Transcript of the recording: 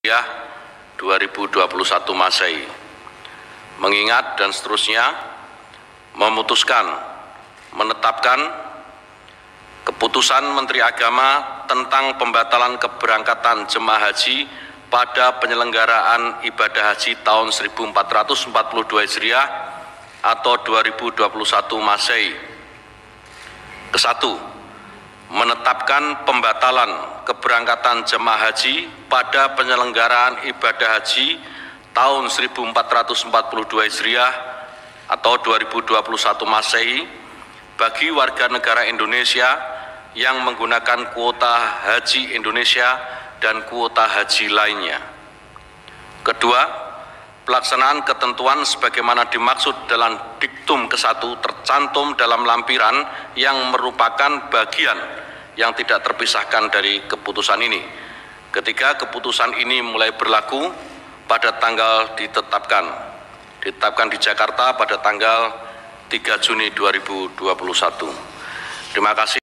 Hijriah 2021 Masehi. Mengingat dan seterusnya memutuskan menetapkan keputusan Menteri Agama tentang pembatalan keberangkatan jemaah haji pada penyelenggaraan ibadah haji tahun 1442 Hijriah atau 2021 Masehi. Kesatu, menetapkan pembatalan keberangkatan jemaah haji pada penyelenggaraan ibadah haji tahun 1442 Hijriah atau 2021 Masehi bagi warga negara Indonesia yang menggunakan kuota haji Indonesia dan kuota haji lainnya. Kedua, pelaksanaan ketentuan sebagaimana dimaksud dalam diktum ke-1 tercantum dalam lampiran yang merupakan bagian yang tidak terpisahkan dari keputusan ini. Ketika keputusan ini mulai berlaku pada tanggal ditetapkan, ditetapkan di Jakarta pada tanggal 3 Juni 2021. Terima kasih.